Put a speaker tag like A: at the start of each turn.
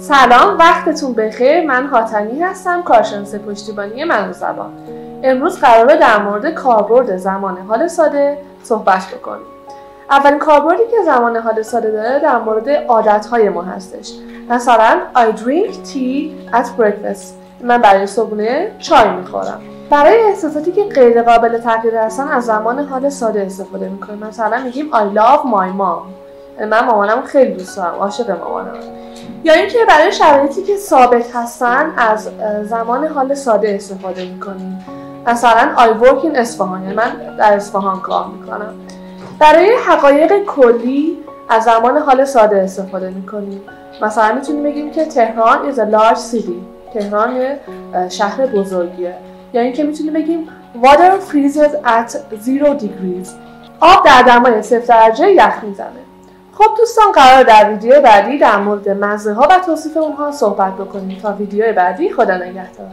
A: سلام وقتتون بخیر. من حاتمی هستم کارشناس پشتیبانی من زبان. امروز قراره در مورد کاربرد زمان حال ساده صحبت بکنیم. اولین کاربردی که زمان حال ساده داره در مورد عادتهای ما هستش. مثلا I drink tea at breakfast. من برای صبحونه چای می‌خورم. برای احساساتی که غیر قابل تغییر هستن از زمان حال ساده استفاده می‌کنیم. مثلا میگیم I love my mom. من مامانم خیلی دوست دارم عاشق مامانم. یا اینکه برای شرایطی که ثابت هستن از زمان حال ساده استفاده می‌کنیم. مثلا I work in اصفهان یعنی من در اصفهان کار می‌کنم. برای حقایق کلی از زمان حال ساده استفاده می‌کنیم. مثلا می‌تونیم بگیم که تهران is a large city. تهران شهر بزرگیه. یا اینکه می‌تونیم بگیم water freezes at zero degrees. آب در دمای صفر درجه یخ می‌زنه. خب دوستان قرار در ویدیو بعدی در مورد مزه ها و توصیف اونها صحبت بکنیم تا ویدیو بعدی خدا نگهدار.